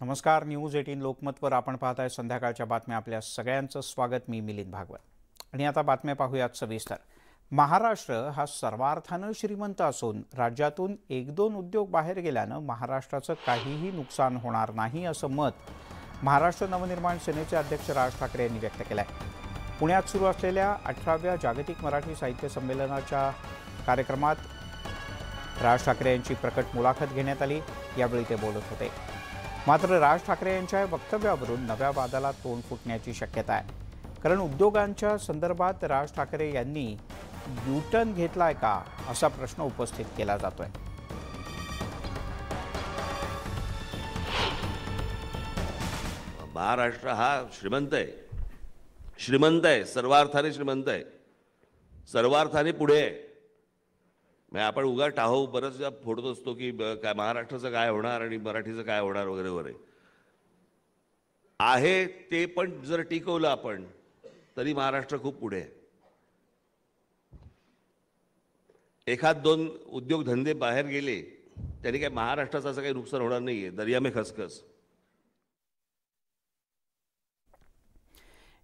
नमस्कार news eighteen लोकमतवर आपण पाहताय संध्याकाळच्या बातम्या आपल्या सगळ्यांचं स्वागत मी मिलिंद भागवत. आणि आता बातम्या पाहूयात सविस्तर. महाराष्ट्र हा सर्वार्थानं श्रीमंत असून राज्यातून एक दोन उद्योग बाहेर गेल्यानं महाराष्ट्राचं काहीही नुकसान होणार नाही असं मत महाराष्ट्र नवनिर्माण सेनेचे अध्यक्ष राज ठाकरे यांनी व्यक्त केलं आहे पुण्यात सुरू असलेल्या अठराव्या जागतिक मराठी साहित्य संमेलनाच्या कार्यक्रमात राज ठाकरे यांची प्रकट मुलाखत घेण्यात आली. यावेळी ते बोलत होते. मात्र राज ठाकरे यांच्या वक्तव्यावरून नव्या वादाला तोंड फुटण्याची शक्यता आहे. कारण उद्योगांच्या संदर्भात राज ठाकरे यांनी युटर्न घेतलाय का असा प्रश्न उपस्थित केला जातोय. महाराष्ट्र हा श्रीमंत आहे. श्रीमंत आहे सर्वार्थाने श्रीमंत आहे. सर्वार्थाने पुढे आहे. म्हणजे आपण उगा टाहो बरंच फोडत असतो की काय महाराष्ट्राचं काय होणार आणि मराठीचं काय होणार वगैरे वगैरे. आहे ते पण जर टिकवलं आपण तरी महाराष्ट्र खूप पुढे आहे. एखाद दोन उद्योगधंदे बाहेर गेले त्यांनी काय महाराष्ट्राचं असं काही नुकसान होणार नाहीये दर्या में खसखस.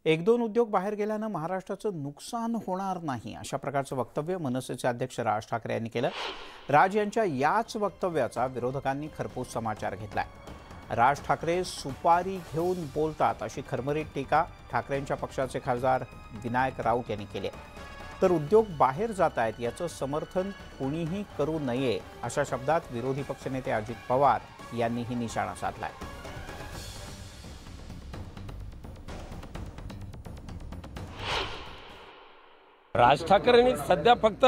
एक दोन उद्योग बाहेर गेल्यानं महाराष्ट्राचं नुकसान होणार नाही अशा प्रकारचं वक्तव्य मनसेचे अध्यक्ष राज ठाकरे यांनी केलं. राज यांच्या याच वक्तव्याचा विरोधकांनी खरपूस समाचार घेतलाय. राज ठाकरे सुपारी घेऊन बोलतात अशी खरमरीत टीका ठाकरेंच्या पक्षाचे खासदार विनायक राऊत यांनी केली आहे. तर उद्योग बाहेर जात आहेत याचं समर्थन कुणीही करू नये अशा शब्दात विरोधी पक्षनेते अजित पवार यांनीही निशाणा साधला आहे राज ठाकरेंनी सध्या फक्त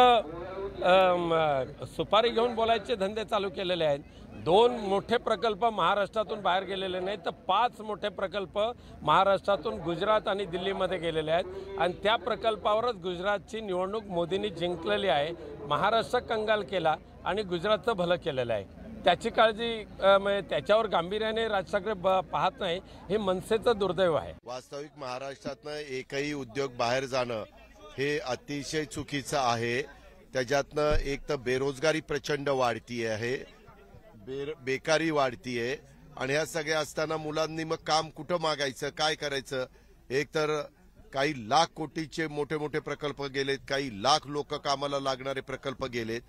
सुपारी घेऊन बोलायचे धंदे चालू केलेले आहेत. दोन मोठे प्रकल्प महाराष्ट्रातून बाहेर गेलेले नाहीत तर पाच मोठे प्रकल्प महाराष्ट्रातून गुजरात आणि दिल्लीमध्ये गेलेले आहेत. आणि त्या प्रकल्पावरच गुजरातची निवडणूक मोदींनी जिंकलेली आहे. महाराष्ट्र कंगाल केला आणि गुजरातचं भलं केलेलं आहे. त्याची काळजी म्हणजे त्याच्यावर गांभीर्याने राज ठाकरे ब- पाहत नाही हे मनसेचं दुर्दैव आहे. वास्तविक महाराष्ट्रातनं एकही उद्योग बाहेर जाणं हे अतिशय चुकीचं आहे. त्याच्यातनं एक तर बेरोजगारी प्रचंड वाढती आहे बेर बेकारी वाढतीये. आणि ह्या सगळ्या असताना मुलांनी मग काम कुठं मागायचं काय करायचं? एक तर काही लाख कोटीचे मोठे मोठे प्रकल्प गेलेत काही लाख लोक कामाला लागणारे प्रकल्प गेलेत.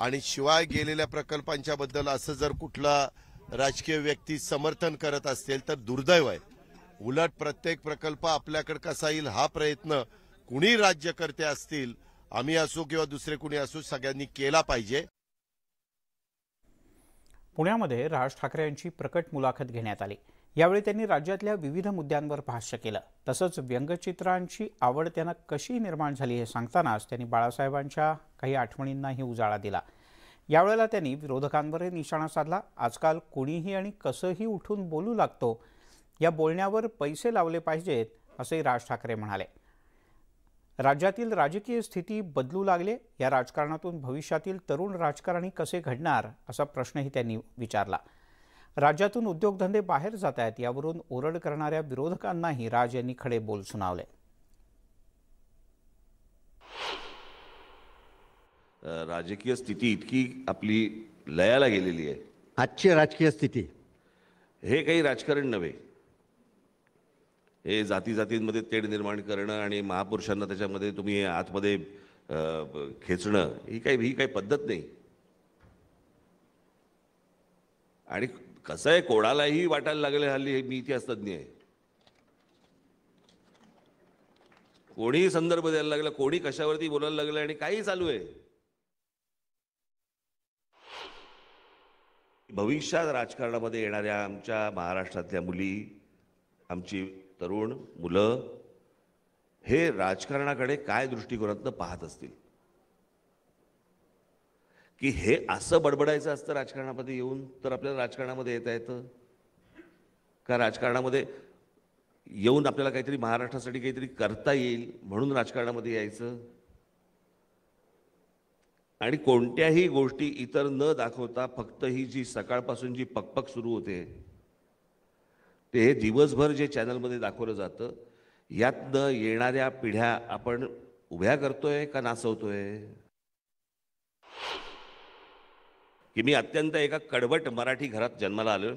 आणि शिवाय गेलेल्या प्रकल्पांच्या बद्दल असं जर कुठला राजकीय व्यक्ती समर्थन करत असेल तर दुर्दैव आहे. उलट प्रत्येक प्रकल्प आपल्याकडे कसा येईल हा प्रयत्न कुणी राज्यकर्ते असतील आम्ही असो किंवा दुसरे कुणी असो सगळ्यांनी केला पाहिजे. पुण्यामध्ये राज ठाकरे यांची प्रकट मुलाखत घेण्यात आली. यावेळी त्यांनी राज्यातल्या विविध मुद्द्यांवर भाष्य केलं. तसंच व्यंगचित्रांची आवड त्यांना कशी निर्माण झाली हे सांगतानाच त्यांनी बाळासाहेबांच्या काही आठवणींनाही उजाळा दिला. यावेळेला त्यांनी विरोधकांवरही निशाणा साधला. आजकाल कोणीही आणि कसंही उठून बोलू लागतो या बोलण्यावर पैसे लावले पाहिजेत असंही राज ठाकरे म्हणाले. राज्यातील राजकीय स्थिती बदलू लागले या राजकारणातून भविष्यातील तरुण राजकारणी कसे घडणार असा प्रश्नही त्यांनी विचारला. राज्यातून उद्योगधंदे बाहेर जात आहेत यावरून ओरड करणाऱ्या विरोधकांनाही राज यांनी खडे बोल सुनावले. राजकीय स्थिती इतकी आपली लयाला गेलेली आहे. आजची राजकीय स्थिती? हे काही राजकारण नव्हे. हे जाती जातींमध्ये तेढ निर्माण करणं आणि महापुरुषांना त्याच्यामध्ये तुम्ही आतमध्ये खेचणं ही काही ही काही पद्धत नाही. आणि कसं आहे कोणालाही वाटायला लागले हल्ली हे मी इतिहास तज्ज्ञ आहे. कोणीही संदर्भ द्यायला लागला कोणी कशावरती बोलायला लागलं आणि काही चालू आहे. भविष्यात राजकारणामध्ये येणाऱ्या आमच्या महाराष्ट्रातल्या मुली आमची तरुण मुलं हे राजकारणाकडे काय दृष्टिकोनातनं पाहत असतील? की हे असं बडबडायचं असतं राजकारणामध्ये येऊन तर आपल्याला राजकारणामध्ये येता येतं? का राजकारणामध्ये येऊन आपल्याला काहीतरी महाराष्ट्रासाठी काहीतरी करता येईल म्हणून राजकारणामध्ये यायचं? आणि कोणत्याही गोष्टी इतर न दाखवता फक्त ही जी सकाळपासून जी पकपक सुरू होते ते हे दिवसभर जे चॅनलमध्ये दाखवलं जातं यातनं येणाऱ्या पिढ्या आपण उभ्या करतोय का नाचवतोय की मी अत्यंत एका कडवट मराठी घरात जन्माला आलो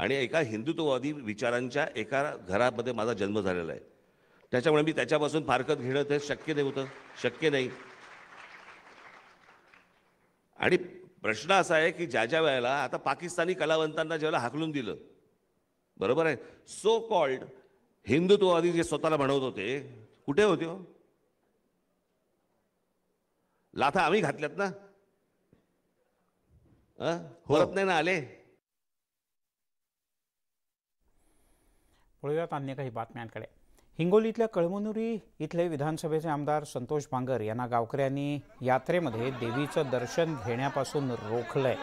आणि एका हिंदुत्ववादी विचारांच्या एका घरामध्ये माझा जन्म झालेला आहे. त्याच्यामुळे मी त्याच्यापासून फारकत घेणं ते शक्य नाही होतं शक्य नाही. आणि प्रश्न असा आहे की ज्या ज्या वेळेला आता पाकिस्तानी कलावंतांना ज्यावेळेला हाकलून दिलं बरोबर आहे. सो कॉल्ड हिंदुत्ववादी जे स्वतःला म्हणत होते कुठे होते हो? लाथा आम्ही घातल्यात ना? परत नाही ना आले? वळूयात अन्य काही बातम्यांकडे. हिंगोलीतल्या कळमनुरी इथले विधानसभेचे आमदार संतोष बांगर यांना गावकऱ्यांनी यात्रेमध्ये देवीचं दर्शन घेण्यापासून रोखलंय.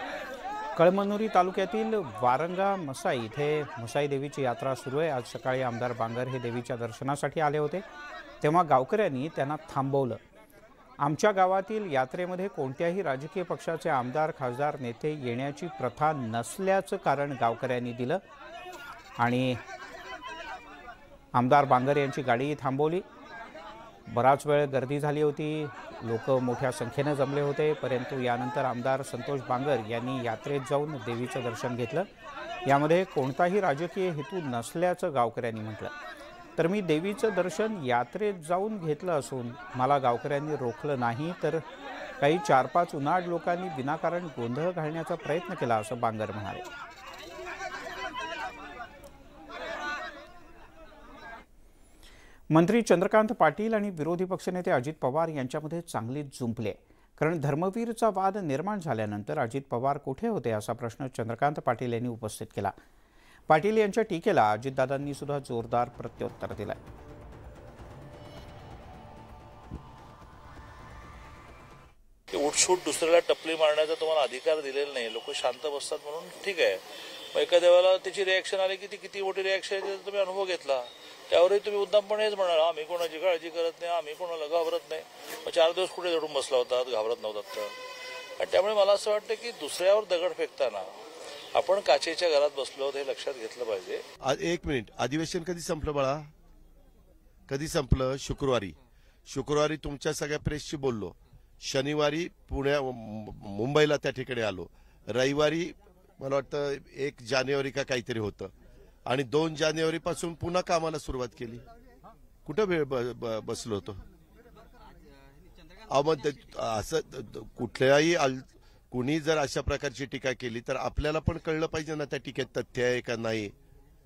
कळमनुरी तालुक्यातील वारंगा मसाई इथे मसाई देवीची यात्रा सुरू आहे. आज सकाळी आमदार बांगर हे देवीच्या दर्शनासाठी आले होते. तेव्हा गावकऱ्यांनी त्यांना थांबवलं. आमच्या गावातील यात्रेमध्ये कोणत्याही राजकीय पक्षाचे आमदार खासदार नेते येण्याची प्रथा नसल्याचं कारण गावकऱ्यांनी दिलं आणि आमदार बांगर यांची गाडीही थांबवली. बराच वेळ गर्दी झाली होती. लोक मोठ्या संख्येनं जमले होते परंतु यानंतर आमदार संतोष बांगर यांनी यात्रेत जाऊन देवीचं दर्शन घेतलं. यामध्ये कोणताही राजकीय हेतू नसल्याचं गावकऱ्यांनी म्हटलं. तर मी देवीचं दर्शन यात्रेत जाऊन घेतलं असून मला गावकऱ्यांनी रोखलं नाही तर काही चार पाच उन्हाळ लोकांनी विनाकारण गोंधळ घालण्याचा प्रयत्न केला असं बांगर म्हणाले. मंत्री चंद्रकांत पाटील आणि विरोधी पक्षनेते अजित पवार यांच्यामध्ये चांगलीच जुंपले. कारण धर्मवीरचा वाद निर्माण झाल्यानंतर अजित पवार कुठे होते असा प्रश्न चंद्रकांत पाटील यांनी उपस्थित केला. पाटील यांच्या टीकेला अजितदादांनी सुद्धा जोरदार प्रत्युत्तर दिलं की उठसूट दुसऱ्याला टपली मारण्याचा तुम्हाला अधिकार दिलेला नाही. लोक शांत बसतात म्हणून ठीक आहे. एखाद्या वेळेला त्याची रिॲक्शन आली की ती किती मोठी रिॲक्शन आहे तुम्ही अनुभव घेतला. त्यावरही तुम्ही उद्दामपणे हेच म्हणाल आम्ही कोणाची काळजी करत नाही आम्ही कोणाला घाबरत नाही. मग चार दिवस कुठे धडून बसला होता घाबरत नव्हतात तर. आणि त्यामुळे मला असं वाटतं की दुसऱ्यावर दगड फेकताना आपण काचेच्या घरात बसलो आहोत हे लक्षात घेतलं पाहिजे. एक मिनिट. अधिवेशन कधी संपलं बाळा? कधी संपलं? शुक्रवारी. शुक्रवारी तुमच्या सगळ्या प्रेसशी बोललो. शनिवारी पुण्या मु- मुंबईला त्या ठिकाणी आलो. रविवारी मला वाटतं एक जानेवारी का काहीतरी होतं. आणि दोन जानेवारी पासून पुन्हा कामाला सुरुवात केली. कुठं वेळ ब- ब- बसलो होतो? अहो मग ते- असं कुठल्याही अल- कुणी जर अशा प्रकारची टीका केली तर आपल्याला पण कळलं पाहिजे ना त्या टीकेत तथ्य आहे का नाही.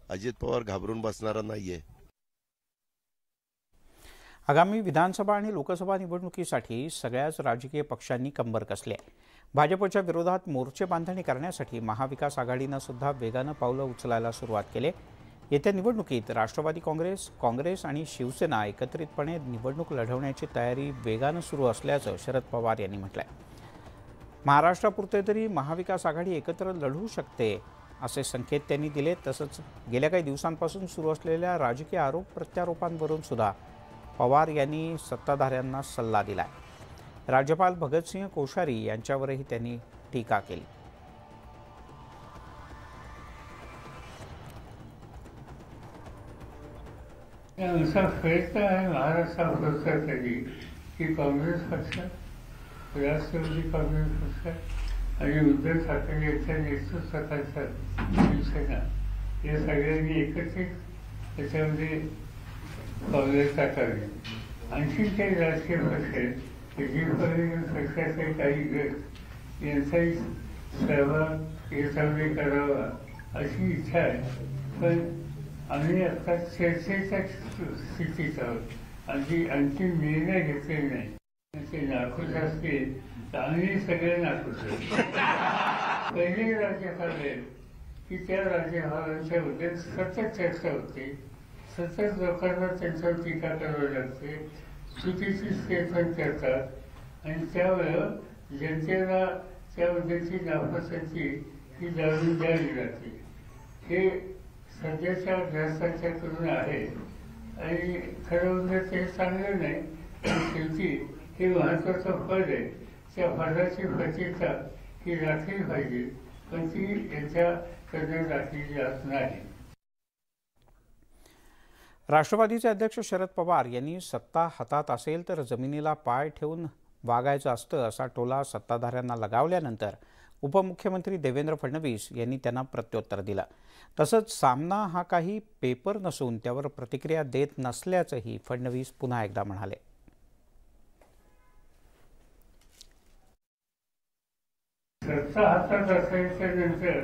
अजित पवार घाबरून बसणारा नाहीये. आगामी विधानसभा आणि लोकसभा निवडणुकीसाठी सगळ्याच राजकीय पक्षांनी कंबर कसली? आहे भाजपच्या विरोधात मोर्चे बांधणी करण्यासाठी महाविकास आघाडीनं सुद्धा वेगानं पावलं उचलायला सुरुवात केली. येत्या निवडणुकीत राष्ट्रवादी काँग्रेस काँग्रेस आणि शिवसेना एकत्रितपणे निवडणूक लढवण्याची तयारी वेगानं सुरू असल्याचं शरद पवार यांनी म्हटलंय. महाराष्ट्रापुरते तरी महाविकास आघाडी एकत्र लढू शकते असे संकेत त्यांनी दिले. तसंच गेल्या काही दिवसांपासून सुरू असलेल्या राजकीय आरोप प्रत्यारोपांवरून सुद्धा पवार यांनी सत्ताधाऱ्यांना सल्ला दिलाय. राज्यपाल भगतसिंह कोश्यारी यांच्यावरही त्यांनी टीका केली. असा प्रयत्न आहे की काँग्रेस पक्ष राष्ट्रवादी काँग्रेस पक्ष आणि उद्धव ठाकरे यांच्या नेतृत्वाखालचा शिवसेना. या सगळ्यांनी एकत्रित त्याच्यामध्ये काँग्रेस टाकावी. आणखी काही राजकीय पक्ष आहेत? की जे काही गट यांचाही सहभाग याच्यामध्ये करावा अशी इच्छा आहे पण आम्ही आता चर्चेच्या स्थितीत आहोत आणखी अंतिम निर्णय घेतलेले नाही ते नाखुश असतील तर आम्ही सगळे नाखुश पहिले राज्यपाल आहेत की त्या राज्यपालांच्या बद्दल सतत चर्चा होते सतत लोकांना त्यांच्यावर टीका करावी लागते चुकीची स्टेटमेंट करतात. आणि त्यावेळेला जनतेला त्याबद्दलची नापसंती ही जाणून द्यावी लागते. हे सध्याच्या अभ्यासाच्याकडून आहे. आणि खरं म्हणजे ते चांगलं नाही पण शेवटी हे महत्वाचं फळ आहे. त्या फळाची प्रचिता ही राखली पाहिजे. पण ती याच्याकडनं राखली जात नाही. राष्ट्रवादीचे अध्यक्ष शरद पवार यांनी सत्ता हातात असेल तर जमिनीला पाय ठेवून वागायचं असतं असा टोला सत्ताधाऱ्यांना लगावल्यानंतर उपमुख्यमंत्री देवेंद्र फडणवीस यांनी त्यांना प्रत्युत्तर दिलं. तसंच सामना हा काही पेपर नसून त्यावर प्रतिक्रिया देत नसल्याचंही फडणवीस पुन्हा एकदा म्हणाले. सत्ता हातात असायच्या नंतर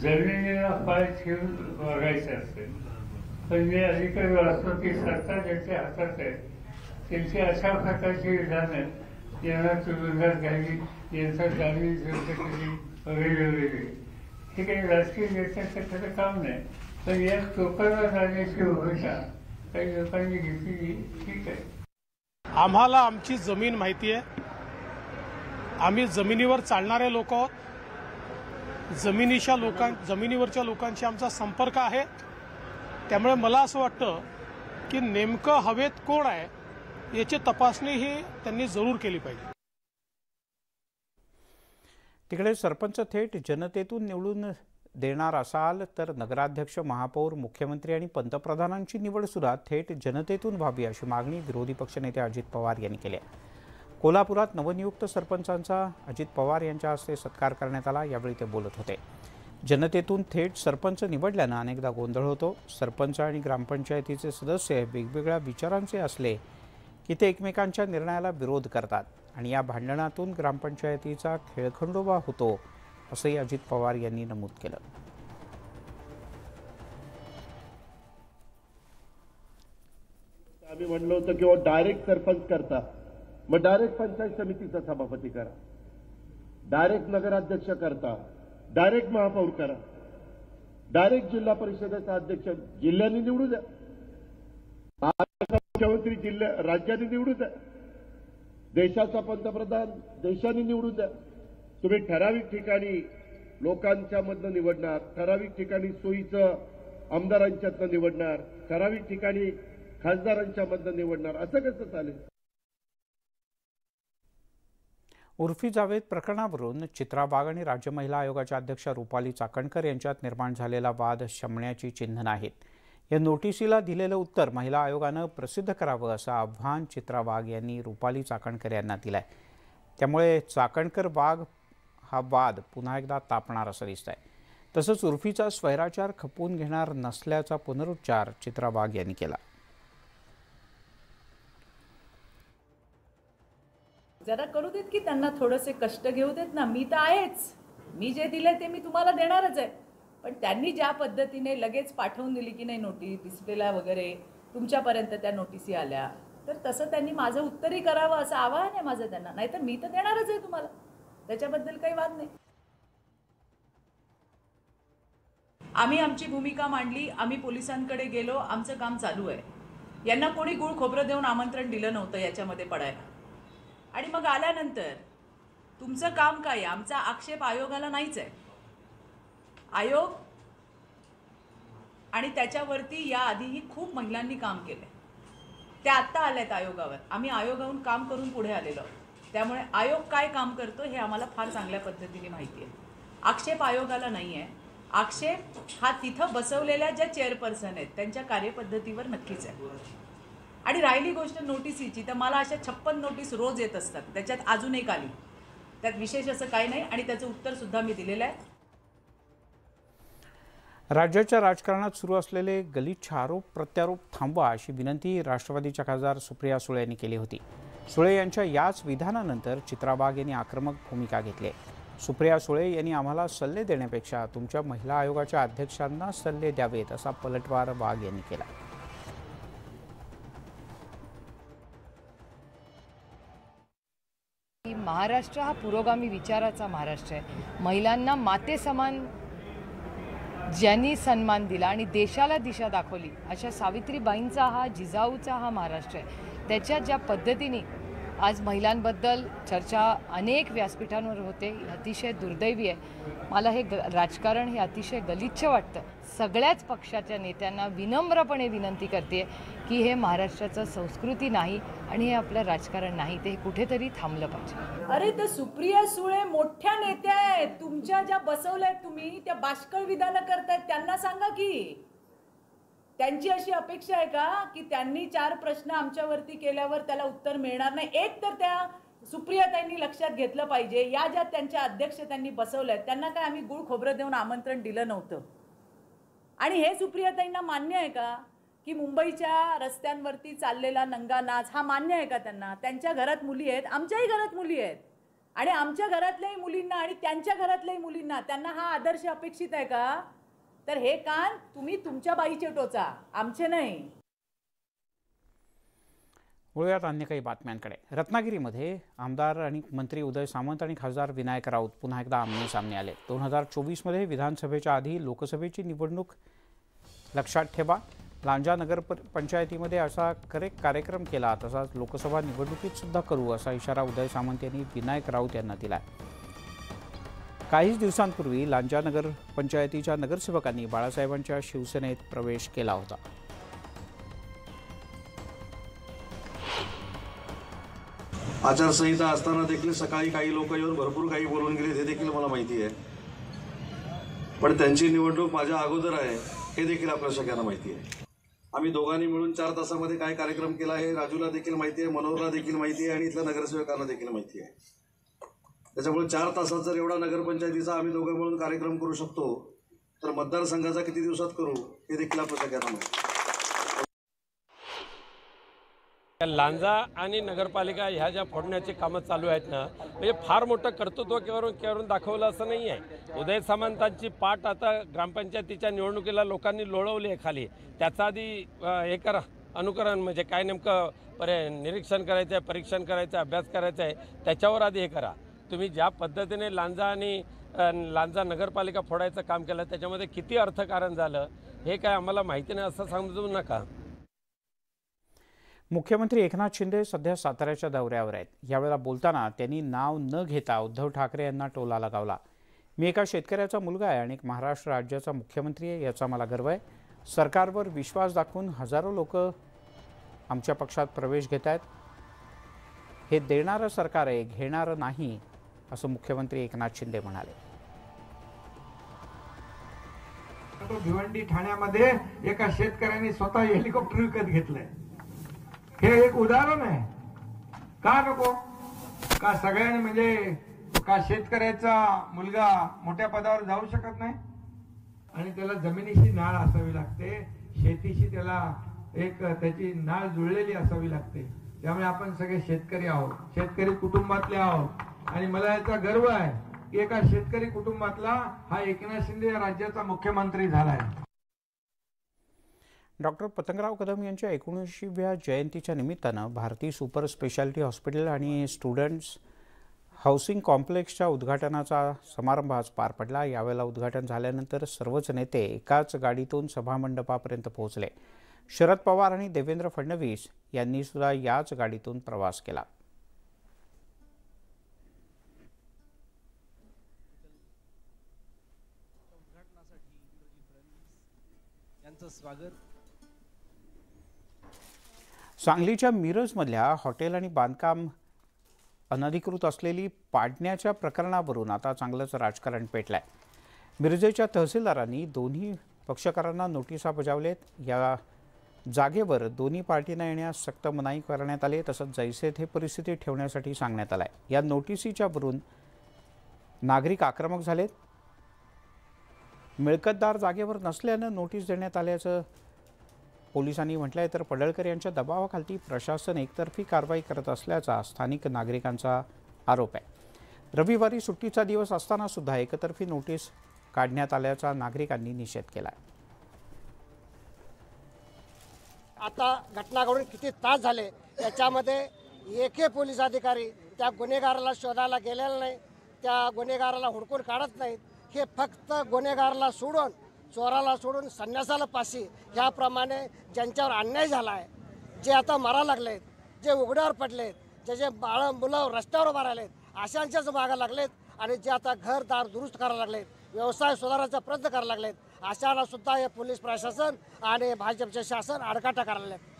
जमिनीला पाय ठेवून वागायचं असेल. पण मी अलीकडे वाचतो की सत्ता ज्यांच्या हातात आहे. त्यांची अशा प्रकारची विधानं यांना तुरुंगात घ्यावी यांचा जामीन जप्त केली वगैरे वगैरे हे काही राजकीय नेत्यांचं खरं काम नाही. पण या टोकाला जाण्याची भूमिका काही लोकांनी घेतली ठीक आहे. आम्हाला आमची जमीन माहिती आहे. आम्ही जमिनीवर चालणारे लोक आहोत. जमिनीच्या लोकां जमिनीवरच्या लोकांशी आमचा संपर्क आहे. त्यामुळे मला असं वाटतं की नेमकं हवेत कोण आहे याची तपासणी ही त्यांनी जरूर केली पाहिजे. तिकडे सरपंच थेट जनतेतून निवडून देणार असाल तर नगराध्यक्ष महापौर मुख्यमंत्री आणि पंतप्रधानांची निवड सुद्धा थेट जनतेतून व्हावी अशी मागणी विरोधी पक्षनेते अजित पवार यांनी केली आहे. कोल्हापुरात नवनियुक्त सरपंचांचा अजित पवार यांच्या हस्ते सत्कार करण्यात आला यावेळी ते बोलत होते. जनतेतून थेट सरपंच निवडल्यानं अनेकदा गोंधळ होतो. सरपंच आणि ग्रामपंचायतीचे सदस्य वेगवेगळ्या विचारांचे असले की ते एकमेकांच्या निर्णयाला विरोध करतात आणि या भांडणातून ग्रामपंचायतीचा खेळखंडोबा होतो असंही अजित पवार यांनी नमूद केलं. आम्ही म्हणलो होतं की हो, डायरेक्ट सरपंच करता. मग डायरेक्ट पंचायत समितीचा सभापती करा. डायरेक्ट नगराध्यक्ष करता. डायरेक्ट महापौर करा. डायरेक्ट जिल्हा परिषदेचा अध्यक्ष जिल्ह्याने निवडू द्या. महाराष्ट्राचा मुख्यमंत्री जिल्ह्या राज्याने निवडू द्या. देशाचा पंतप्रधान देशाने निवडू द्या. तुम्ही ठराविक ठिकाणी लोकांच्या मधनं निवडणार ठराविक ठिकाणी सोयीचं आमदारांच्यातनं निवडणार ठराविक ठिकाणी खासदारांच्या मधनं निवडणार असं कसं चालेल? उर्फी जावेद प्रकरणावरून चित्रा वाघ आणि राज्य महिला आयोगाच्या अध्यक्षा रुपाली चाकणकर यांच्यात निर्माण झालेला वाद शमण्याची चिन्ह नाहीत. या नोटिसीला दिलेलं उत्तर महिला आयोगानं प्रसिद्ध करावं असं आव्हान चित्रा वाघ यांनी रुपाली चाकणकर यांना दिलंय. त्यामुळे चाकणकर वाघ हा वाद पुन्हा एकदा तापणार असं दिसत आहे तसंच उर्फीचा स्वैराचार खपवून घेणार नसल्याचा पुनरुच्चार चित्रा वाघ यांनी केला. जरा करू देत की त्यांना थोडंसे कष्ट घेऊ देत ना? मी तर आहेच. मी जे दिलं ते मी तुम्हाला देणारच आहे. पण त्यांनी ज्या पद्धतीने लगेच पाठवून दिली की नाही नोटीस डिस्प्लेला वगैरे तुमच्यापर्यंत त्या नोटिसी आल्या तर तसं त्यांनी माझं उत्तरही करावं असं आवाहन आहे माझं त्यांना. नाहीतर मी तर देणारच आहे तुम्हाला. त्याच्याबद्दल काही वाद नाही. आम्ही आमची भूमिका मांडली आम्ही पोलिसांकडे गेलो आमचं काम चालू आहे. यांना कोणी गुळ खोबरं देऊन आमंत्रण दिलं नव्हतं याच्यामध्ये पडायला. आणि मग आल्यानंतर तुमचं काम काय आमचा आक्षेप आयोगाला नाहीच आहे. आयोग आणि त्याच्यावरती या आधीही खूप महिलांनी काम केलं त्या आत्ता आल्यात आयोगावर. आम्ही आयोगाहून काम करून पुढे आलेलो त्यामुळे आयोग काय काम करतो हे आम्हाला फार चांगल्या पद्धतीने माहिती आहे. आक्षेप आयोगाला नाही आहे. आक्षेप हा तिथं बसवलेल्या ज्या चेअरपर्सन आहेत त्यांच्या कार्यपद्धतीवर नक्कीच आहे. आणि राहिली गोष्ट नोटिसीची तर मला अशा छप्पन नोटीस रोज येत असतात. त्याच्यात अजून एक आली. त्यात विशेष असं काही नाही आणि त्याचं उत्तरसुद्धा मी दिलेलं आहे. राज्याच्या राजकारणात सुरू असलेले गलिच्छ आरोप प्रत्यारोप थांबवा अशी विनंती राष्ट्रवादीच्या खासदार सुप्रिया सुळे यांनी केली होती. सुळे यांच्या याच विधानानंतर चित्राबाग यांनी आक्रमक भूमिका घेतली. आहे. सुप्रिया सुळे यांनी आम्हाला सल्ले देण्यापेक्षा तुमच्या महिला आयोगाच्या अध्यक्षांना सल्ले द्यावेत असा पलटवार वाघ यांनी केला. महाराष्ट्र हा पुरोगामी विचाराचा महाराष्ट्र आहे. महिलांना माते समान ज्यांनी सन्मान दिला आणि देशाला दिशा दाखवली अशा सावित्रीबाईंचा हा जिजाऊचा हा महाराष्ट्र आहे. त्याच्या ज्या पद्धतीने आज महिलांबद्दल चर्चा अनेक व्यासपीठांवर होते अतिशय दुर्दैवी आहे. मला हे ग राजकारण हे अतिशय गलिच्छ वाटतं. सगळ्याच पक्षाच्या नेत्यांना विनम्रपणे विनंती करते की हे महाराष्ट्राचं संस्कृती नाही आणि हे आपलं राजकारण नाही ते कुठेतरी थांबलं पाहिजे. अरे तर सुप्रिया सुळे मोठ्या नेत्या आहेत. तुमच्या ज्या बसवल्यात तुम्ही त्या बाष्कळ विधानं करतायत त्यांना सांगा की. त्यांची अशी अपेक्षा आहे का की त्यांनी चार प्रश्न आमच्यावरती केल्यावर त्याला उत्तर मिळणार नाही? एक तर त्या सुप्रियाताईंनी लक्षात घेतलं पाहिजे. या ज्या त्यांच्या अध्यक्ष त्यांनी बसवल्या त्यांना काय आम्ही गुळ खोबरं देऊन आमंत्रण दिलं नव्हतं? आणि हे सुप्रियाताईंना मान्य आहे का की मुंबईच्या रस्त्यांवरती चाललेला नंगा नाच हा मान्य आहे का त्यांना? त्यांच्या घरात मुली आहेत आमच्याही घरात मुली आहेत. आणि आमच्या घरातल्याही मुलींना आणि त्यांच्या घरातल्याही मुलींना त्यांना हा आदर्श अपेक्षित आहे का? तर हे कान तुम्ही तुमच्या बाईचे टोचा आमचे नाही. वळूयात अन्य काही बातम्यांकडे. रत्नागिरीमध्ये आमदार आणि मंत्री उदय सामंत आणि खासदार विनायक राऊत पुन्हा एकदा आमने सामने आले. दोन हजार चोवीसमध्ये विधानसभेच्या आधी लोकसभेची निवडणूक लक्षात ठेवा. लांजा नगर पंचायतीमध्ये असा करेक कार्यक्रम केला तसाच लोकसभा निवडणुकीत सुद्धा करू असा इशारा उदय सामंत यांनी विनायक राऊत यांना दिला काहीच दिवसांपूर्वी लांजा नगर पंचायतीच्या नगरसेवकांनी बाळासाहेबांच्या शिवसेनेत प्रवेश केला होता. आचारसंहिता असताना देखील सकाळी काही लोक येऊन भरपूर काही बोलून गेले हे देखील मला माहिती आहे. पण त्यांची निवडणूक माझ्या अगोदर आहे हे देखील आपल्या सगळ्यांना माहिती आहे. आम्ही दोघांनी मिळून चार तासामध्ये काय कार्यक्रम केला हे राजूला देखील माहिती आहे मनोहरला देखील माहिती आहे आणि इथल्या नगरसेवकांना देखील माहिती आहे. त्याच्यामुळे चार तासात जर एवढा नगरपंचायतीचा आम्ही दोघं मिळून कार्यक्रम करू शकतो तर मतदारसंघाचा किती दिवसात करू हे देखील आपण सगळ्यांना माहिती लांजा आणि नगरपालिका ह्या ज्या फोडण्याची कामं चालू आहेत ना म्हणजे फार मोठं कर्तृत्व केवळ केवरून दाखवलं असं नाही आहे. उदय सामंतांची पाठ आता ग्रामपंचायतीच्या निवडणुकीला लोकांनी लोळवली आहे खाली. त्याचा आधी हे करा अनुकरण म्हणजे काय नेमकं पर्याय निरीक्षण करायचं आहे परीक्षण करायचं आहे अभ्यास करायचा आहे त्याच्यावर आधी हे करा. तुम्ही ज्या पद्धतीने लांजा आणि लांजा नगरपालिका फोडायचं काम केलं त्याच्यामध्ये किती अर्थकारण झालं हे काय आम्हाला माहिती नाही असं समजू नका. मुख्यमंत्री एकनाथ शिंदे सध्या साताऱ्याच्या दौऱ्यावर आहेत. यावेळेला बोलताना त्यांनी नाव न घेता उद्धव ठाकरे यांना टोला लगावला. मी एका शेतकऱ्याचा मुलगा आहे आणि एक महाराष्ट्र राज्याचा मुख्यमंत्री आहे याचा मला गर्व आहे. सरकारवर विश्वास दाखवून हजारो लोक आमच्या पक्षात प्रवेश घेत आहेत हे देणारं सरकार आहे घेणारं नाही असं मुख्यमंत्री एकनाथ शिंदे म्हणाले. तो भिवंडी ठाण्यामध्ये एका शेतकऱ्याने स्वतः हेलिकॉप्टर विकत घेतलंय. हे एक उदाहरण आहे. का नको? का सगळ्यांनी म्हणजे का शेतकऱ्याचा मुलगा मोठ्या पदावर जाऊ शकत नाही? आणि त्याला जमिनीशी नाळ असावी लागते शेतीशी त्याला एक त्याची नाळ जुळलेली असावी लागते. त्यामुळे आपण सगळे शेतकरी आहोत शेतकरी कुटुंबातले आहोत. आणि मला याचा गर्व आहे की एका शेतकरी कुटुंबातला हा एकनाथ शिंदे या राज्याचा मुख्यमंत्री झालाय. डॉक्टर पतंगराव कदम यांच्या एकोणऐंशीव्या जयंतीच्या निमित्तानं भारतीय सुपर स्पेशालिटी हॉस्पिटल आणि स्टुडंट्स हाऊसिंग कॉम्प्लेक्सच्या उद्घाटनाचा समारंभ आज पार पडला. यावेळेला उद्घाटन झाल्यानंतर सर्वच नेते एकाच गाडीतून सभामंडपापर्यंत पोहोचले. शरद पवार आणि देवेंद्र फडणवीस यांनी सुद्धा याच गाडीतून प्रवास केला. स्वागत. सांगलीच्या मिरजमधल्या हॉटेल आणि बांधकाम अनधिकृत असलेली पाडण्याच्या प्रकरणावरून आता चांगलंच राजकारण पेटलं आहे मिरजेच्या तहसीलदारांनी दोन्ही पक्षकारांना नोटिसा बजावलेत या जागेवर दोन्ही पार्टींना येण्यास सक्त मनाई करण्यात आली तसंच जैसे थे परिस्थिती ठेवण्यासाठी सांगण्यात आलं आहे या नोटिसीच्या वरून नागरिक आक्रमक झालेत. मिळकतदार जागेवर नसल्यानं नोटीस देण्यात आल्याचं पोलिसांनी म्हटलं आहे तर पडळकर यांच्या दबावाखाली प्रशासन एकतर्फी कारवाई करत असल्याचा स्थानिक नागरिकांचा आरोप आहे. रविवारी सुट्टीचा दिवस असताना सुद्धा एकतर्फी नोटीस काढण्यात आल्याचा नागरिकांनी निषेध केला आता घटना घडून किती तास झाले याच्यामध्ये एके पोलीस अधिकारी त्या गुन्हेगाराला शोधायला गेलेला नाही त्या गुन्हेगाराला हुडकून काढत नाहीत. हे फक्त गुन्हेगाराला सोडून चोराला सोडून संन्यासाला पाशी ह्याप्रमाणे ज्यांच्यावर अन्याय झाला आहे जे आता मरा लागलेत जे उघड्यावर पडलेत जे जे बाळ मुलं रस्त्यावर उभा राहिलेत अशांच्याच मागा लागलेत आणि जे आता घरदार दुरुस्त करायला लागलेत व्यवसाय सुधारायचा प्रयत्न करायला लागलेत अशांना सुद्धा हे पोलीस प्रशासन आणि भाजपचे शासन आडकाटा करायला लागले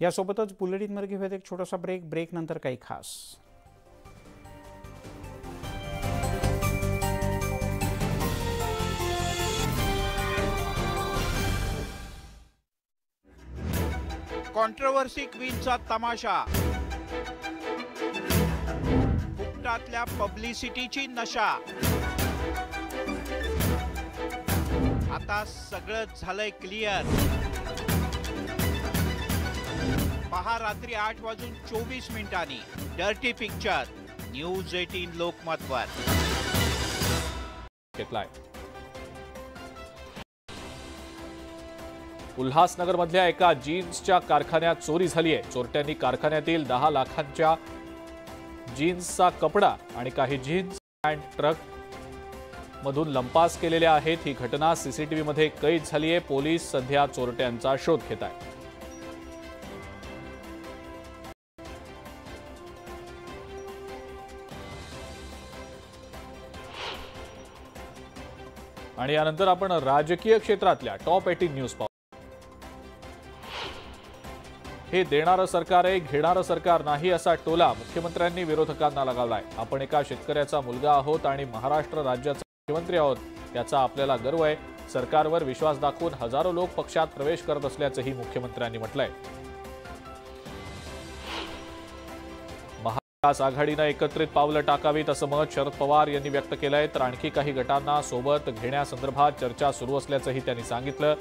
यासोबतच बुलेटिनमध्ये घेऊयात एक छोटासा ब्रेक ब्रेक नंतर काही खास. कॉन्ट्रोवर्सी क्वीनचा तमाशा. फुकटातल्या पब्लिसिटीची नशा. आता सगळं झालंय क्लिअर पहा रात्री आठ वाजून चोवीस मिनिटांनी. डर्टी पिक्चर न्यूज एटीन लोकमतवर. घेतलाय उल्हासनगरमधल्या एका जीन्सच्या कारखान्यात चोरी झाली आहे. चोरट्यांनी कारखान्यातील दहा लाखांच्या जीन्सचा कपडा आणि काही जीन्स अँड ट्रक मधून लंपास केलेल्या आहेत. ही घटना सीसीटीव्ही मध्ये कैद झाली आहे. पोलीस सध्या चोरट्यांचा शोध घेत आहेत. आणि यानंतर आपण राजकीय क्षेत्रातल्या टॉप एटीन न्यूज पाहू. हे देणारं सरकार आहे घेणारं सरकार नाही असा टोला मुख्यमंत्र्यांनी विरोधकांना लगावलाय. आपण एका शेतकऱ्याचा मुलगा आहोत आणि महाराष्ट्र राज्याचा मुख्यमंत्री आहोत याचा आपल्याला गर्व आहे. सरकारवर विश्वास दाखवून हजारो लोक पक्षात प्रवेश करत असल्याचंही मुख्यमंत्र्यांनी म्हटलंय. महाविकास आघाडीनं एकत्रित पावलं टाकावीत असं मत शरद पवार यांनी व्यक्त केलंय. तर आणखी काही गटांना सोबत घेण्यासंदर्भात चर्चा सुरू असल्याचंही त्यांनी सांगितलं.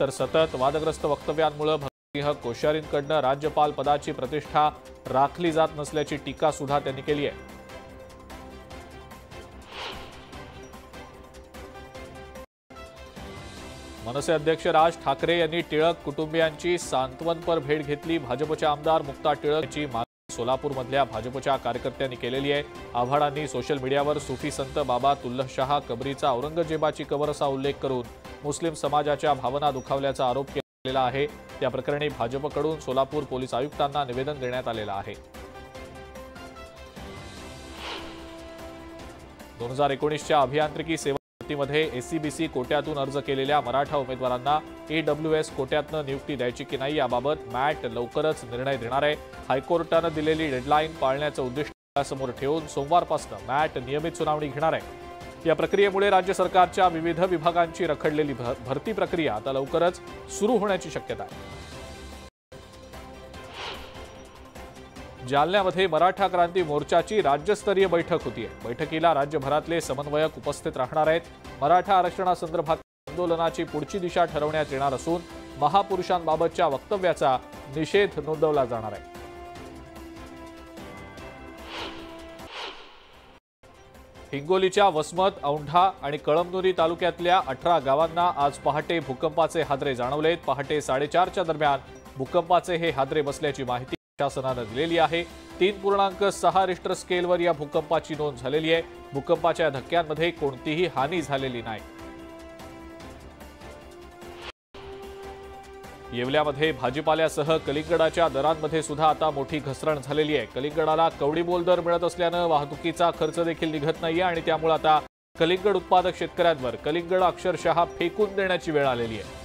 तर सतत वादग्रस्त वक्तव्यांमुळे सिंह कोश्यारींकडनं राज्यपाल पदाची प्रतिष्ठा राखली जात नसल्याची टीका सुद्धा त्यांनी केली आहे. मनसे अध्यक्ष राज ठाकरे यांनी टिळक कुटुंबियांची सांत्वनपर भेट घेतली. भाजपच्या आमदार मुक्ता टिळक यांची मागणी सोलापूरमधल्या भाजपच्या कार्यकर्त्यांनी केलेली आहे. आव्हाडांनी सोशल मीडियावर सुफी संत बाबा तुल्लशहा कबरीचा औरंगजेबाची कबर असा उल्लेख करून मुस्लिम समाजाच्या भावना दुखावल्याचा आरोप केलेला आहे. त्या प्रकरणी भाजपकडून सोलापूर पोलीस आयुक्तांना निवेदन देण्यात आलेलं आहे. दोन हजार एकोणीसच्या अभियांत्रिकी सेवा भरतीमध्ये एससीबीसी कोट्यातून अर्ज केलेल्या मराठा उमेदवारांना ईडब्ल्यूएस कोट्यातनं नियुक्ती द्यायची की नाही याबाबत मॅट लवकरच निर्णय देणार आहे. हायकोर्टानं दिलेली डेडलाईन पाळण्याचं उद्दिष्ट समोर ठेवून सोमवारपासून मॅट नियमित सुनावणी घेणार आहे. या प्रक्रियेमुळे राज्य सरकारच्या विविध विभागांची रखडलेली भरती प्रक्रिया आता लवकरच सुरू होण्याची शक्यता आहे. जालन्यामध्ये मराठा क्रांती मोर्चाची राज्यस्तरीय बैठक होतीये. बैठकीला राज्यभरातले समन्वयक उपस्थित राहणार आहेत. मराठा आरक्षणासंदर्भात आंदोलनाची पुढची दिशा ठरवण्यात येणार असून महापुरुषांबाबतच्या वक्तव्याचा निषेध नोंदवला जाणार आहे. हिंगोलीच्या वसमत औंढा आणि कळमनुरी तालुक्यातल्या अठरा गावांना आज पहाटे भूकंपाचे हादरे जाणवलेत. पहाटे साडेचारच्या दरम्यान भूकंपाचे हे हादरे बसल्याची माहिती शासनानं दिलेली आहे. तीन पूर्णांक सहा रिस्टर स्केलवर या भूकंपाची नोंद झालेली आहे. भूकंपाच्या धक्क्यांमध्ये कोणतीही हानी झालेली नाही. येवल्यामध्ये भाजीपाल्यासह कलिंगडाच्या दरांमध्ये सुद्धा आता मोठी घसरण झालेली आहे. कलिंगडाला कवडीबोल दर मिळत असल्यानं वाहतुकीचा खर्च देखील निघत नाहीये आणि त्यामुळे आता कलिंगड उत्पादक शेतकऱ्यांवर कलिंगड अक्षरशः फेकून देण्याची वेळ आलेली आहे.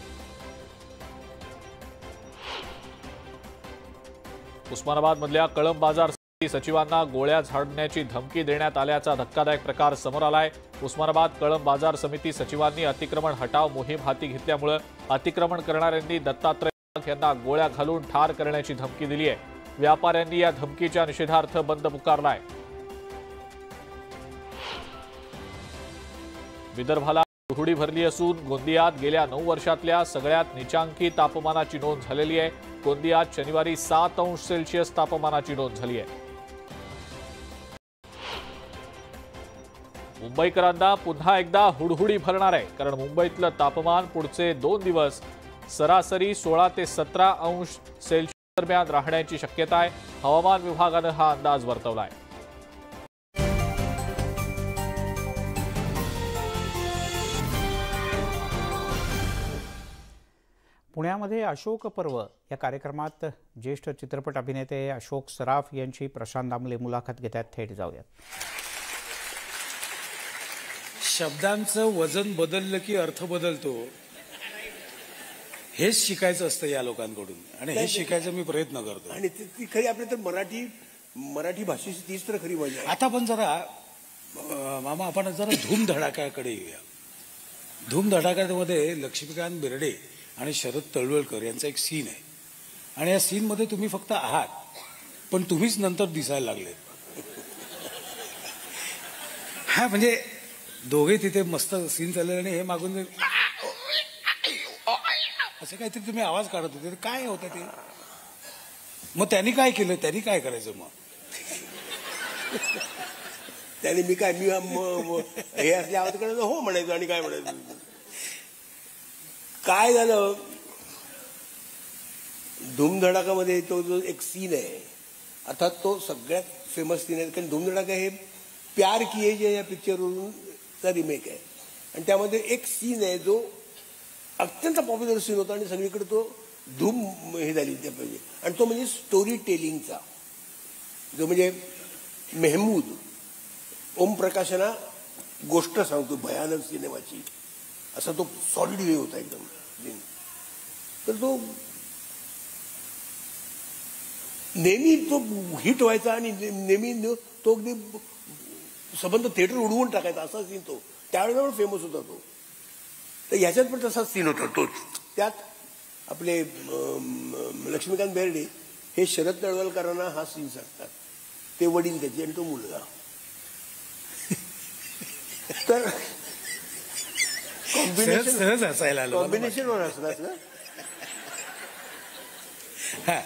उस्मानाबादमधल्या कळंब बाजार सचिवांना गोळ्या झाडण्याची धमकी देण्यात आल्याचा धक्कादायक प्रकार समोर आलाय. उस्मानाबाद कळंब बाजार समिती सचिवांनी अतिक्रमण हटाव मोहीम हाती घेतल्यामुळे अतिक्रमण करणाऱ्यांनी दत्तात्रय यांना गोळ्या घालून ठार करण्याची धमकी दिली आहे व्यापाऱ्यांनी या धमकीच्या निषेधार्थ बंद पुकारलाय. विदर्भाला कुहुडी भरली असून गोंदियात गेल्या नऊ वर्षातल्या सगळ्यात निचांकी तापमानाची नोंद झालेली आहे. गोंदियात शनिवारी सात अंश सेल्सिअस तापमानाची नोंद झाली आहे. मुंबईकरांना पुन्हा एकदा हुडहुडी भरणार आहे. कारण मुंबईतलं तापमान पुढचे दोन दिवस सरासरी सोळा ते सतरा अंश सेल्सिअस दरम्यान राहण्याची शक्यता आहे. हवामान विभागानं हा अंदाज वर्तवला आहे पुण्यामध्ये अशोक पर्व या कार्यक्रमात ज्येष्ठ चित्रपट अभिनेते अशोक सराफ यांची प्रशांत दामले मुलाखत घेतात. थेट जाऊयात. शब्दांचं वजन बदललं की अर्थ बदलतो. हेच शिकायचं असतं या लोकांकडून. आणि हे शिकायचा मी प्रयत्न करतो. आणि ती खरी आपल्या तर मराठी मराठी भाषेची तीच तर खरी मजा आहे. आता पण जरा मामा आपण जरा धूमधडाक्याकडे येऊया. धूमधडाक्यामध्ये लक्ष्मीकांत बेर्डे आणि शरद तळवळकर यांचा एक सीन आहे. आणि या सीनमध्ये तुम्ही फक्त आहात पण तुम्हीच नंतर दिसायला लागले हा म्हणजे दोघे तिथे मस्त सीन चालले आणि हे मागून असं काहीतरी तुम्ही आवाज काढत होते. तर काय होतं ते? मग त्यांनी काय केलं? त्यांनी काय करायचं मग? त्याने मी काय मी हे असले आवाज करायचं हो म्हणायचं आणि काय म्हणायचं? काय झालं? धूमधडाकामध्ये तो जो एक सीन आहे अर्थात तो सगळ्यात फेमस सीन आहे. कारण धूमधडाका हे प्यार किए जे या पिक्चरवरून चा रिमेक आहे. आणि त्यामध्ये एक सीन आहे जो अत्यंत पॉप्युलर सीन होता आणि सगळीकडे तो धूम हे झाली त्या पाहिजे आणि तो म्हणजे स्टोरी टेलिंगचा जो म्हणजे मेहमूद ओमप्रकाशना गोष्ट सांगतो भयानक सिनेमाची. असा तो सॉलिड वे होता एकदम. तर तो नेहमी तो हिट व्हायचा आणि नेहमी तो अगदी संबंध थिएटर उडवून टाकायचा असा सीन तो. त्यावेळेला फेमस होता तो. तर ह्याच्यात पण तसाच सीन होता तोच त्यात आपले लक्ष्मीकांत बेर्डे हे शरद तळवलकरांना हा सीन सांगतात. ते वडील त्याचे आणि तो मुलगा. तर सहज कॉम्बिनेशन वर असलास ना. हा,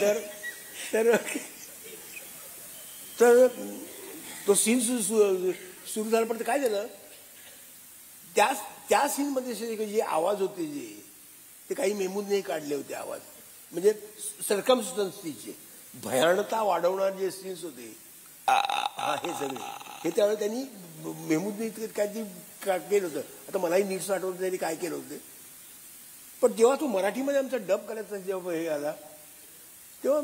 तर तर तर तो सीन सुरू झाला पण काय झालं? त्या त्या सीनमध्ये जे आवाज होते जे ते काही मेमूदने काढले होते आवाज. म्हणजे सरकमस्टन्सचे भयानता वाढवणारे जे सीन्स होते हा, हे सगळे. हे त्यावेळेस त्यांनी मेहमूदने इतकं काहीतरी का- केलं होतं. आता मलाही नीट आठवत त्यांनी काय केलं होतं. पण जेव्हा तो मराठीमध्ये आमचा डब करायचा जेव्हा हे आला तेव्हा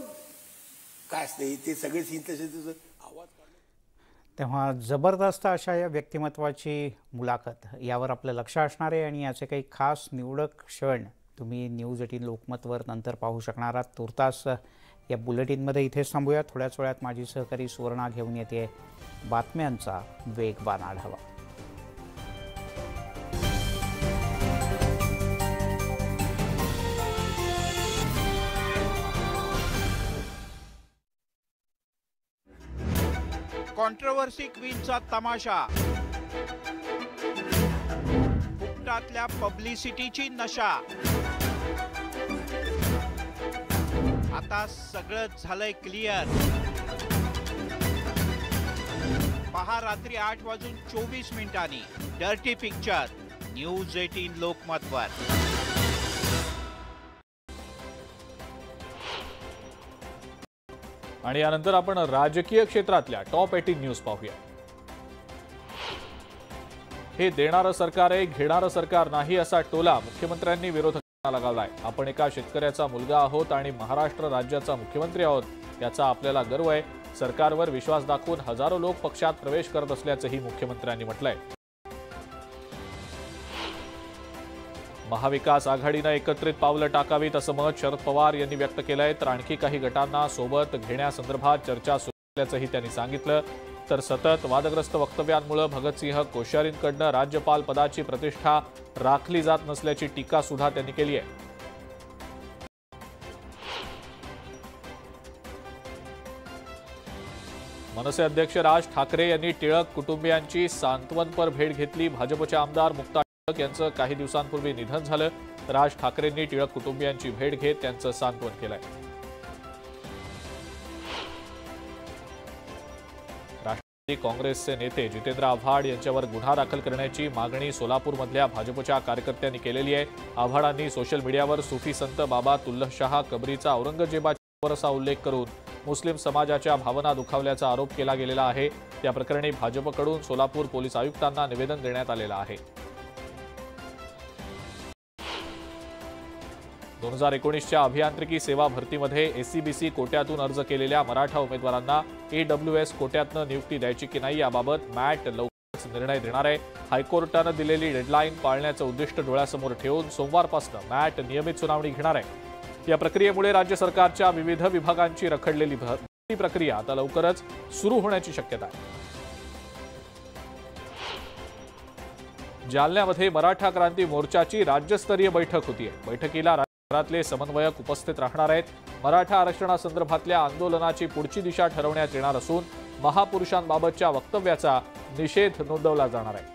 काय असते ते सगळे सीन तसे तसं तेव्हा जबरदस्त अशा या व्यक्तिमत्वाची मुलाखत. यावर आपलं लक्ष असणार आहे आणि याचे काही खास निवडक क्षण तुम्ही न्यूज एटीन लोकमतवर नंतर पाहू शकणार आहात. तुर्तास या बुलेटिनमध्ये इथेच थांबूया. थोड्याच वेळात माझी सहकारी सुवर्णा घेऊन येते. बातम्यांचा वेगवान आढावा. कॉन्ट्रोवर्सी क्वीनचा तमाशा. फुकटातल्या पब्लिसिटीची नशा. आता सगळं झालंय क्लिअर पहा रात्री आठ वाजून चोवीस मिनिटांनी. डर्टी पिक्चर न्यूज एटीन लोकमतवर. आणि यानंतर आपण राजकीय क्षेत्रातल्या टॉप एटीन न्यूज पाहूया. हे देणारं सरकार आहे घेणारं सरकार नाही असा टोला मुख्यमंत्र्यांनी विरोधकांना लगावलाय. आपण एका शेतकऱ्याचा मुलगा आहोत आणि महाराष्ट्र राज्याचा मुख्यमंत्री आहोत याचा आपल्याला गर्व आहे. सरकारवर विश्वास दाखवून हजारो लोक पक्षात प्रवेश करत असल्याचंही मुख्यमंत्र्यांनी म्हटलंय. महाविकास आघाडीनं एकत्रित पावलं टाकावीत असं मत शरद पवार यांनी व्यक्त केलंय. तर आणखी काही गटांना सोबत घेण्यासंदर्भात चर्चा सुरू असल्याचंही त्यांनी सांगितलं. तर सतत वादग्रस्त वक्तव्यांमुळे भगतसिंह कोश्यारींकडनं राज्यपाल पदाची प्रतिष्ठा राखली जात नसल्याची टीका सुद्धा त्यांनी केली आहे. मनसे अध्यक्ष राज ठाकरे यांनी टिळक कुटुंबियांची सांत्वनपर भेट घेतली. भाजपचे आमदार मुक्ता टिळक यांचं काही दिवसांपूर्वी निधन झालं. राज ठाकरेंनी टिळक कुटुंबियांची भेट घेत त्यांचं सांत्वन केलंय. राष्ट्रवादी काँग्रेसचे नेते जितेंद्र आव्हाड यांच्यावर गुन्हा दाखल करण्याची मागणी सोलापूरमधल्या भाजपच्या कार्यकर्त्यांनी केलेली आहे. आव्हाडांनी सोशल मीडियावर सुफी संत बाबा तुल्लशहा कबरीचा औरंगजेबाच्या असा उल्लेख करून मुस्लिम समाजाच्या भावना दुखावल्याचा आरोप केला गेलेला आहे. त्या प्रकरणी भाजपकडून सोलापूर पोलीस आयुक्तांना निवेदन देण्यात आलेलं आहे. दोन हजार एकोणीसच्या अभियांत्रिकी सेवा भरतीमध्ये एसीबीसी कोट्यातून अर्ज केलेल्या मराठा उमेदवारांना ईडब्ल्यूएस कोट्यातनं नियुक्ती द्यायची की नाही याबाबत मॅट लवकरच निर्णय देणार आहे. हायकोर्टानं दिलेली डेडलाईन पाळण्याचं उद्दिष्ट डोळ्यासमोर ठेवून सोमवारपासून मॅट नियमित सुनावणी घेणार आहे. या प्रक्रियेमुळे राज्य सरकारच्या विविध विभागांची रखडलेली भरती प्रक्रिया आता लवकरच सुरू होण्याची शक्यता आहे. जालन्यामध्ये मराठा क्रांती मोर्चाची राज्यस्तरीय बैठक होतीये. बैठकीला शहरातले समन्वयक उपस्थित राहणार आहेत. मराठा आरक्षणासंदर्भातल्या आंदोलनाची पुढची दिशा ठरवण्यात येणार असून महापुरुषांबाबतच्या वक्तव्याचा निषेध नोंदवला जाणार आहे.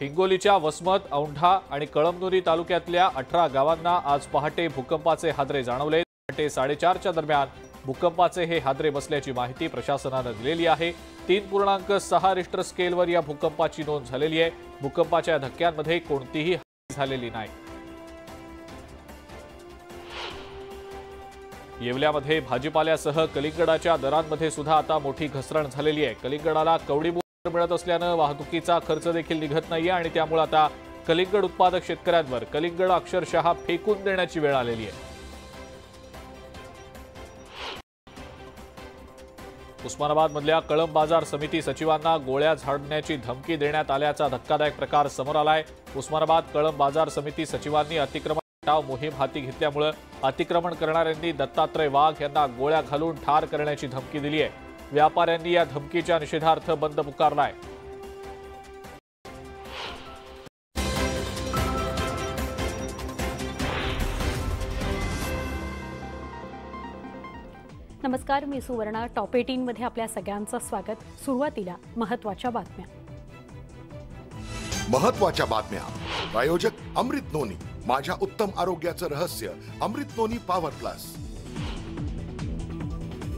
हिंगोलीच्या वसमत औंढा आणि कळमनुरी तालुक्यातल्या अठरा गावांना आज पहाटे भूकंपाचे हादरे जाणवले. पहाटे साडेचारच्या दरम्यान भूकंपाचे हे हादरे बसल्याची माहिती प्रशासनानं दिलेली आहे. तीन पूर्णांक सहा रिस्टर स्केलवर या भूकंपाची नोंद झालेली आहे. भूकंपाच्या धक्क्यांमध्ये कोणतीही हानी झालेली नाही. येवल्यामध्ये भाजीपाल्यासह कलिंगडाच्या दरांमध्ये सुद्धा आता मोठी घसरण झालेली आहे. कलिंगडाला कवडी मिळत असल्यानं वाहतुकीचा खर्च देखील निघत नाहीये आणि त्यामुळे आता कलिंगड उत्पादक शेतकऱ्यांवर कलिंगड अक्षरशः फेकून देण्याची वेळ आलेली आहे. उस्मानाबादमधल्या कळंब बाजार समिती सचिवांना गोळ्या झाडण्याची धमकी देण्यात आल्याचा धक्कादायक प्रकार समोर आलाय. उस्मानाबाद कळंब बाजार समिती सचिवांनी अतिक्रमण टाव मोहीम हाती घेतल्यामुळं अतिक्रमण करणाऱ्यांनी दत्तात्रय वाघ यांना गोळ्या घालून ठार करण्याची धमकी दिली आहे व्यापाऱ्यांनी या धमकीच्या निषेधार्थ बंद पुकारलाय. नमस्कार मी सुवर्णा. टॉप एटीनमध्ये आपल्या सगळ्यांचं स्वागत. सुरुवातीला महत्त्वाच्या बातम्या. महत्त्वाच्या बातम्या. प्रायोजक अमृत नोनी माझ्या उत्तम आरोग्याचं रहस्य अमृत नोनी पॉवर प्लस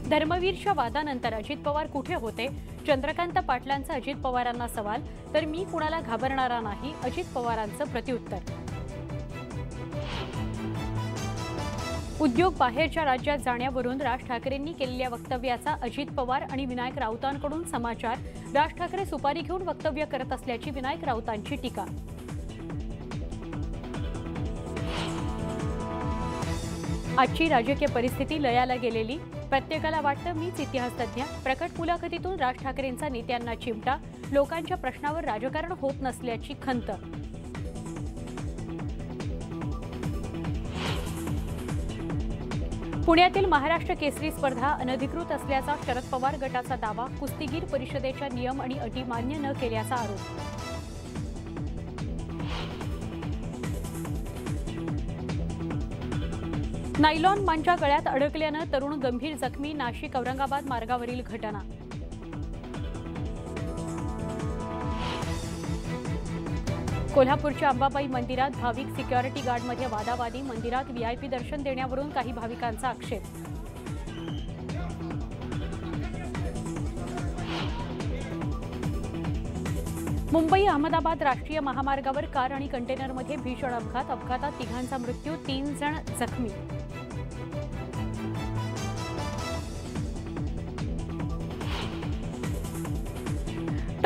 धर्मवीरच्या वादानंतर अजित पवार कुठे होते? चंद्रकांत पाटलांचा अजित पवारांना सवाल. तर मी कुणाला घाबरणारा नाही? अजित पवारांचं प्रत्युत्तर. उद्योग बाहेरच्या राज्यात जाण्यावरून राज ठाकरेंनी केलेल्या वक्तव्याचा अजित पवार आणि विनायक राऊतांकडून समाचार. राज ठाकरे सुपारी घेऊन वक्तव्य करत असल्याची विनायक राऊतांची टीका. आजची राजकीय परिस्थिती लयाला गेलेली. प्रत्येकाला वाटतं मीच इतिहासतज्ञ. प्रकट मुलाखतीतून राज ठाकरेंचा नेत्यांना चिमटा. लोकांच्या प्रश्नावर राजकारण होत नसल्याची खंत. पुण्यातील महाराष्ट्र केसरी स्पर्धा अनधिकृत असल्याचा शरद पवार गटाचा दावा कुस्तीगीर परिषदेच्या नियम आणि अटी मान्य न केल्याचा आरोप. नायलॉन मांच्या गळ्यात अडकल्यानं तरुण गंभीर जखमी नाशिक औरंगाबाद मार्गावरील घटना कोल्हापूरच्या अंबाबाई मंदिरात भाविक सिक्युरिटी गार्डमध्ये वादावादी मंदिरात व्हीआयपी दर्शन देण्यावरून काही भाविकांचा आक्षेप. मुंबई अहमदाबाद राष्ट्रीय महामार्गावर कार आणि कंटेनरमध्ये भीषण अपघात अपघातात तिघांचा मृत्यू तीन जण जखमी.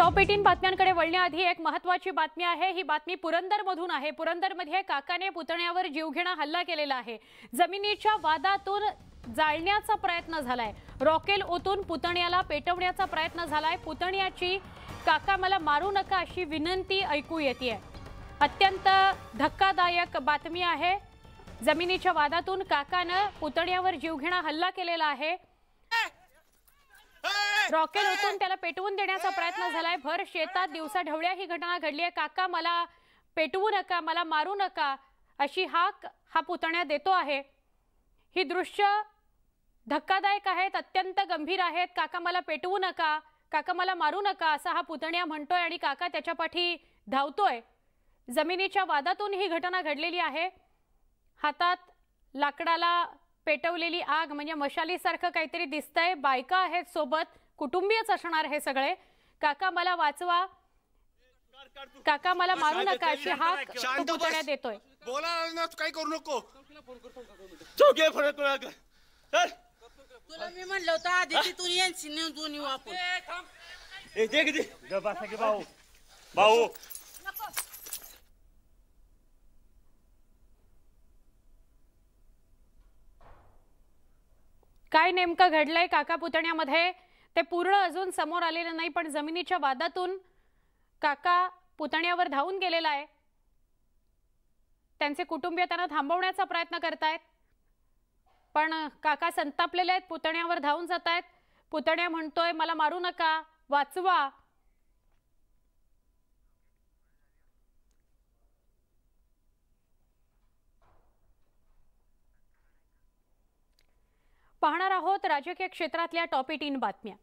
टॉप एटीन बातम्यांकडे वळण्याआधी एक महत्वाची बातमी आहे. ही बातमी पुरंदरमधून आहे. पुरंदरमध्ये काकाने पुतण्यावर जीवघेणा हल्ला केलेला आहे. जमिनीच्या वादातून जाळण्याचा प्रयत्न झालाय. रॉकेल ओतून पुतण्याला पेटवण्याचा प्रयत्न झालाय. पुतण्याची काका मला मारू नका अशी विनंती ऐकू येते अत्यंत धक्कादायक बातमी आहे. जमिनीच्या वादातून काकानं पुतण्यावर जीवघेणा हल्ला केलेला आहे. रॉकेल ओतून त्याला पेटवून देण्याचा प्रयत्न झालाय. भर शेतात दिवसा ढवळ्या ही घटना घडली आहे. काका मला पेटवू नका मला मारू नका अशी हाक हा पुतण्या देतो आहे. ही दृश्य धक्कादायक आहेत अत्यंत गंभीर आहेत. काका मला पेटवू नका काका मला मारू नका असा हा पुतण्या म्हणतोय आणि काका त्याच्या पाठी धावतोय. जमिनीच्या वादातून ही घटना घडलेली आहे. हातात लाकडाला पेटवलेली आग म्हणजे मशालीसारखं काहीतरी दिसतंय. बायका आहेत सोबत कुटुंबीयच असणार हे सगळे. काका मला वाचवा. काका मला मारू नका अशी हाक तो पुतण्या देतोय. बोला काही करू नको. चौके फरक तुला. मी म्हणलं होतं आधी येईल निवडून येऊ आपण ए दे किती? बसा की भाऊ. भाऊ. काय नेमकं घडलंय काका पुतण्यामध्ये? ते पूर्ण अजून समोर आलेलं नाही पण जमिनीच्या वादातून काका पुतण्यावर धावून गेलेला आहे. त्यांचे कुटुंबीय त्यांना थांबवण्याचा प्रयत्न करतायत. पण काका संतापलेले आहेत पुतण्यावर धावून जात आहेत पुतण्या म्हणतोय मला मारू नका वाचवा. पाहणार आहोत राजकीय क्षेत्रातल्या टॉप एटीन बातम्या.